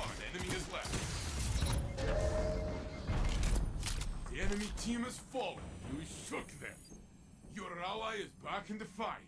One enemy is left. The enemy team has fallen. You shook them. Your ally is back in the fight.